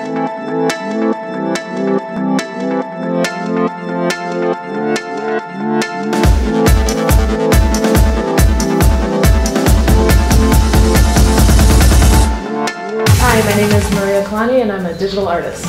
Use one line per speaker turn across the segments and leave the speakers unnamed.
Hi, my name is Maria Calanni and I'm a digital artist.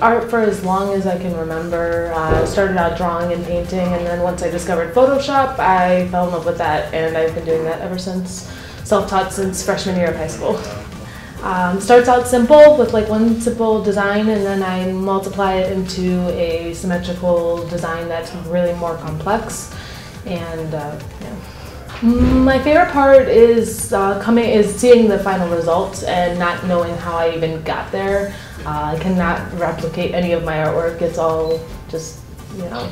Art for as long as I can remember. Uh, started out drawing and painting, and then once I discovered Photoshop, I fell in love with that, and I've been doing that ever since. Self taught since freshman year of high school. Um, starts out simple with like one simple design, and then I multiply it into a symmetrical design that's really more complex. And uh, yeah. My favorite part is uh, coming is seeing the final results and not knowing how I even got there. Uh, I cannot replicate any of my artwork. It's all just you know.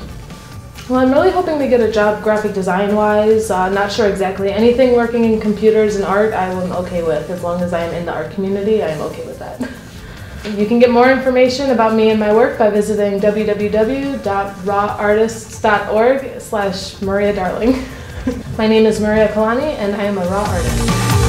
Well, I'm really hoping to get a job graphic design wise. Uh, not sure exactly. Anything working in computers and art, I am okay with. As long as I am in the art community, I am okay with that. You can get more information about me and my work by visiting www.rawartists.org slash Maria Darling. My name is Maria Calanni and I am a raw artist.